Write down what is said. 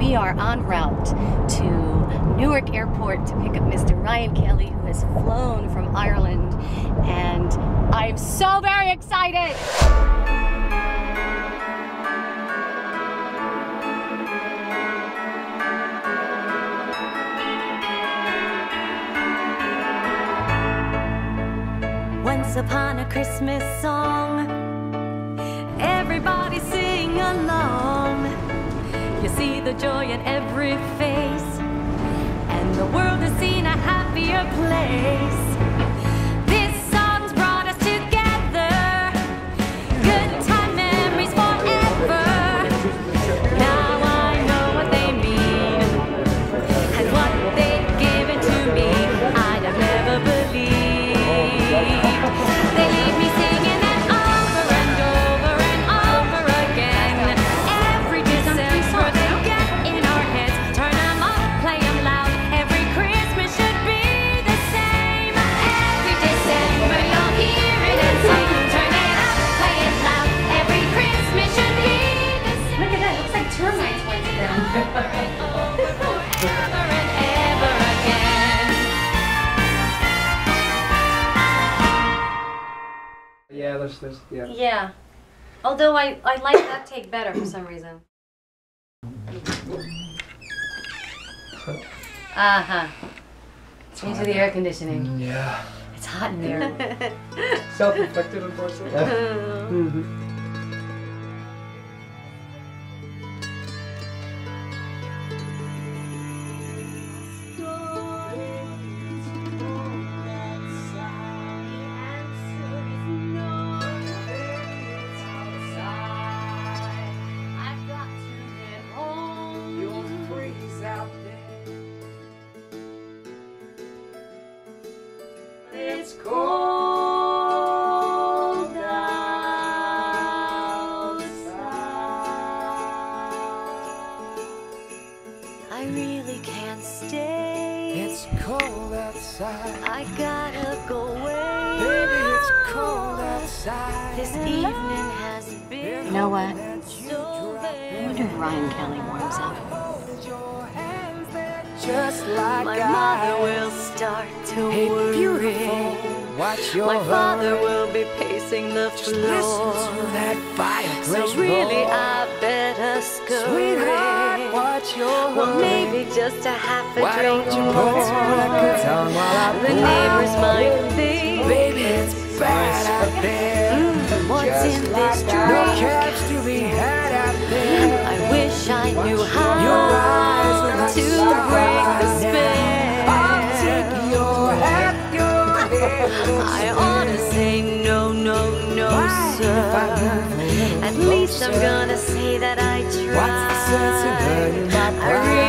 we are en route to Newark Airport to pick up Mr. Ryan Kelly, who has flown from Ireland, and I'm so very excited! Once upon a Christmas song, everybody sing along. You see the joy in every face, and the world has seen a happier place. Termites went down. Forever and ever again. Yeah, there's, there's, yeah. Yeah. Although I, I like that take better for some reason. Uh huh. Into the air conditioning. Yeah. It's hot in there. Self-inflicted, unfortunately. Mhm. It's cold outside. I really can't stay. It's cold outside. I gotta go away. Baby, it's cold outside. This evening has been. You know what? I wonder if Ryan Kelly warms up. Just like My I mother will start Hey, beautiful. Watch your My father will be pacing the Just listen floor. to that fireplace So really. I better scurry. Sweetheart, watch your Well, hurry. maybe just a half a Why drink don't you more. put records on while I The neighbors might think, Baby, it's bad out there. "Mm, what's in this No drink? cabs to be had out there. I wish I knew how I ought to say no, no, no, sir. At least I'm gonna say that I What's the sense in tried. hurting my I really pride? can't stay.